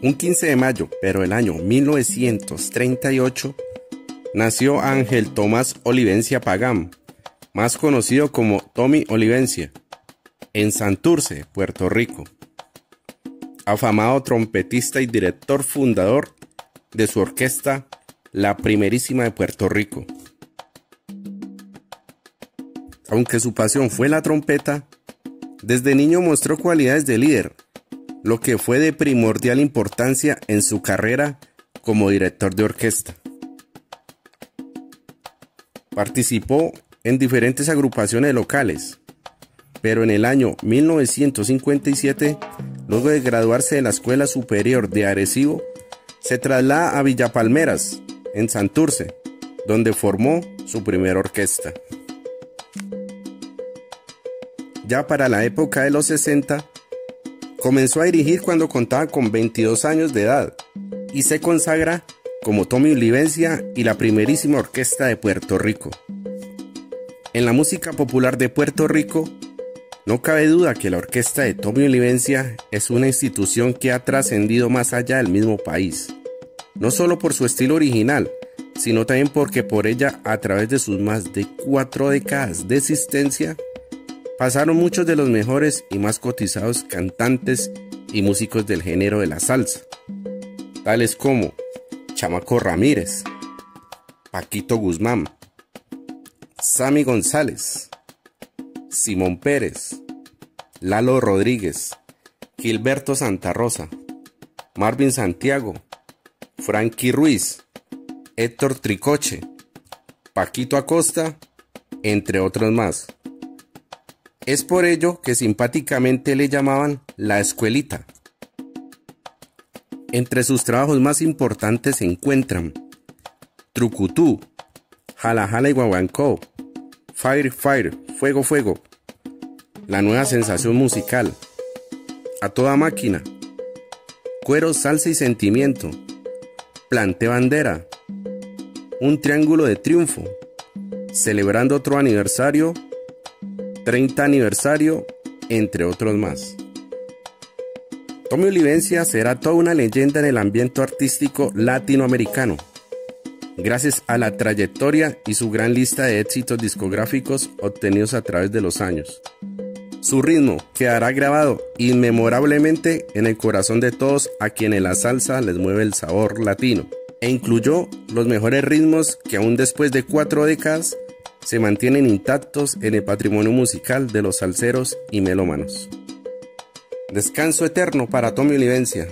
Un 15 de mayo, pero el año 1938, nació Ángel Tomás Olivencia Pagán, más conocido como Tommy Olivencia, en Santurce, Puerto Rico. Afamado trompetista y director fundador de su orquesta La Primerísima de Puerto Rico. Aunque su pasión fue la trompeta, desde niño mostró cualidades de líder, lo que fue de primordial importancia en su carrera como director de orquesta. Participó en diferentes agrupaciones locales, pero en el año 1957, luego de graduarse de la Escuela Superior de Arecibo, se traslada a Villa Palmeras, en Santurce, donde formó su primera orquesta. Ya para la época de los 60, comenzó a dirigir cuando contaba con 22 años de edad y se consagra como Tommy Olivencia y la primerísima orquesta de Puerto Rico. En la música popular de Puerto Rico, no cabe duda que la orquesta de Tommy Olivencia es una institución que ha trascendido más allá del mismo país, no solo por su estilo original, sino también porque por ella, a través de sus más de cuatro décadas de existencia, pasaron muchos de los mejores y más cotizados cantantes y músicos del género de la salsa, tales como Chamaco Ramírez, Paquito Guzmán, Sammy González, Simón Pérez, Lalo Rodríguez, Gilberto Santa Rosa, Marvin Santiago, Frankie Ruiz, Héctor Tricoche, Paquito Acosta, entre otros más. Es por ello que simpáticamente le llamaban la escuelita. Entre sus trabajos más importantes se encuentran Trucutú, Jala Jala y Guaguancó, Fire Fire, Fuego Fuego, la nueva sensación musical, a toda máquina, cuero, salsa y sentimiento, plante bandera, un triángulo de triunfo, celebrando otro aniversario, 30 aniversario, entre otros más. Tommy Olivencia será toda una leyenda en el ambiente artístico latinoamericano gracias a la trayectoria y su gran lista de éxitos discográficos obtenidos a través de los años. Su ritmo quedará grabado inmemorablemente en el corazón de todos a quienes la salsa les mueve el sabor latino, e incluyó los mejores ritmos que aún después de cuatro décadas se mantienen intactos en el patrimonio musical de los salseros y melómanos. Descanso eterno para Tommy Olivencia,